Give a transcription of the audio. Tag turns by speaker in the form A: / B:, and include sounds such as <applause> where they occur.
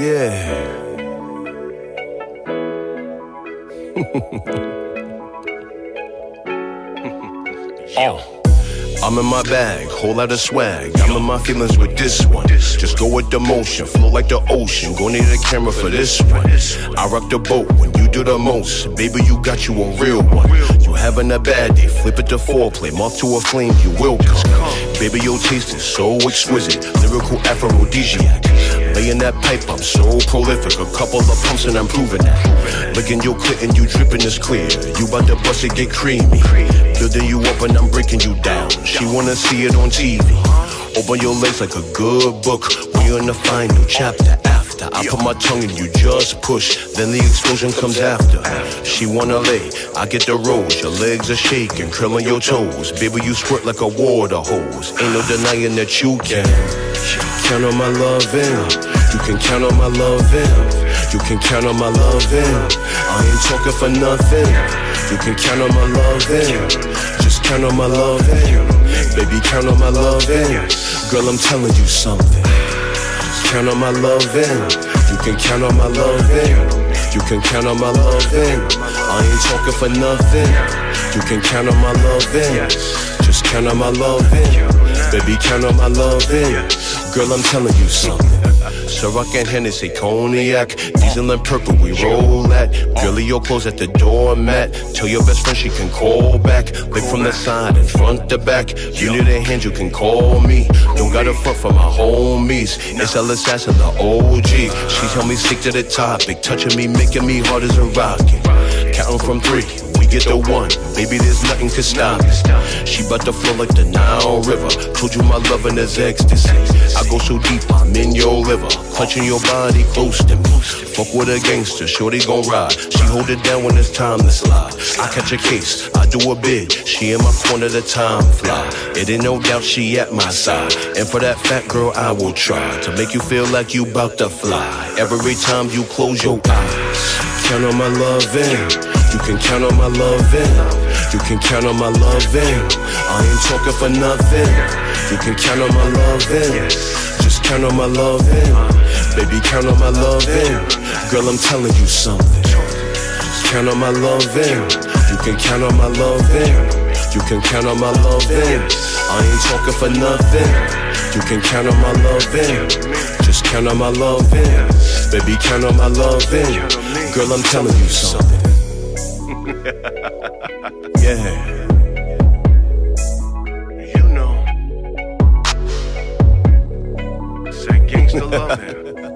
A: Yeah. <laughs> oh. I'm in my bag, whole lot of swag. I'm in my feelings with this one. Just go with the motion, flow like the ocean. Gonna need a camera for this one. I rock the boat when you do the most. Baby, you got you a real one. You having a bad day, flip it to foreplay. Moth to a flame, you will come. Baby, your taste is so exquisite. Lyrical aphrodisiac. Laying that pipe, I'm so prolific. A couple of pumps and I'm proving that. Looking your clit and you dripping is clear. You about to bust it, get creamy. Building you up and I'm breaking you down. She wanna see it on TV. Open your legs like a good book. We're in the final chapter after. I put my tongue in you, just push. Then the explosion comes after. She wanna lay, I get the rose. Your legs are shaking, curling your toes. Baby, you squirt like a water hose. Ain't no denying that you can. Count on my love, loving. You can count on my love, loving. You can count on my love, loving. I ain't talking for nothing. You can count on my love, loving. Just count on my loving. Baby, count on my love, loving. Girl, I'm telling you something. Count on my love, loving. You can count on my love, loving. You can count on my love, loving. I ain't talking for nothing. You can count on my love loving. Just count on my love loving. Baby, count on my love loving. Girl, I'm telling you something. Ciroc and Hennessy, cognac, diesel and purple, we roll at. Girlie, your clothes at the doormat. Tell your best friend she can call back. Lick from the side and front to back. You need a hand, you can call me. Don't got a front for my homies. It's L-Assassin, the OG. She tell me stick to the topic, touching me, making me hard as a rocket. Counting from three get the one. Baby, there's nothing can stop it. She bout to flow like the Nile River. Told you my loving is ecstasy. I go so deep, I'm in your liver. Clutching your body close to me. Fuck with a gangster, shorty gon' ride. She hold it down when it's time to slide. I catch a case, I do a bid. She in my corner, the time fly. It ain't no doubt she at my side. And for that fat girl, I will try to make you feel like you bout to fly. Every time you close your eyes, count on my loving. You can count on my loving. You can count on my loving. I ain't talking for nothing. You can count on my loving. Just count on my loving. Baby, count on my loving. Girl, I'm telling you something. Count on my loving. You can count on my loving. You can count on my loving. I ain't talking for nothing. You can count on my loving. Just count on my loving. Baby, count on my loving. Girl, I'm telling you something. <laughs> yeah.
B: You know. Say gangsta loving.